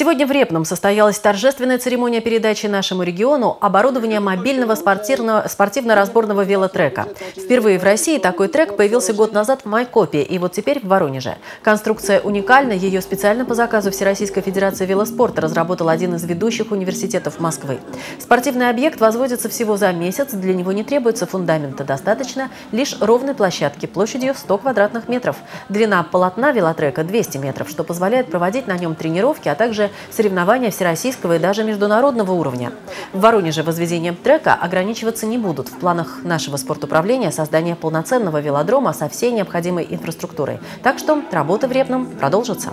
Сегодня в Репном состоялась торжественная церемония передачи нашему региону оборудования мобильного спортивно-разборного велотрека. Впервые в России такой трек появился год назад в Майкопе и вот теперь в Воронеже. Конструкция уникальна, ее специально по заказу Всероссийской Федерации велоспорта разработал один из ведущих университетов Москвы. Спортивный объект возводится всего за месяц, для него не требуется фундамента, достаточно лишь ровной площадки площадью 100 квадратных метров. Длина полотна велотрека 200 метров, что позволяет проводить на нем тренировки, а также соревнования всероссийского и даже международного уровня. В Воронеже возведением трека ограничиваться не будут. В планах нашего спортуправления создание полноценного велодрома со всей необходимой инфраструктурой. Так что работа в Репном продолжится.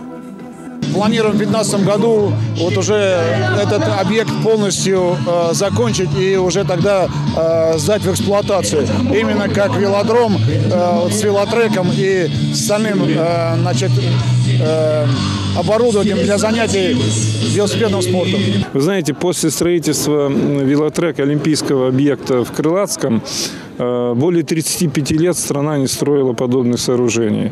Планируем в 2015 году вот уже этот объект полностью э, закончить и уже тогда э, сдать в эксплуатацию. Именно как велодром э, вот с велотреком и с самим э, значит, э, оборудованием для занятий велосипедным спортом. Вы знаете, после строительства велотрека олимпийского объекта в Крылатском более 35 лет страна не строила подобных сооружений.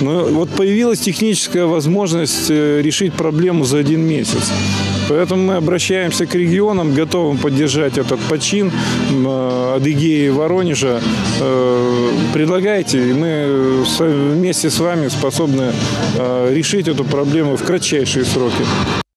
Но вот появилась техническая возможность э, решить проблему за один месяц. Поэтому мы обращаемся к регионам, готовым поддержать этот почин э, Адыгеи и Воронежа. Предлагайте, и мы вместе с вами способны решить эту проблему в кратчайшие сроки.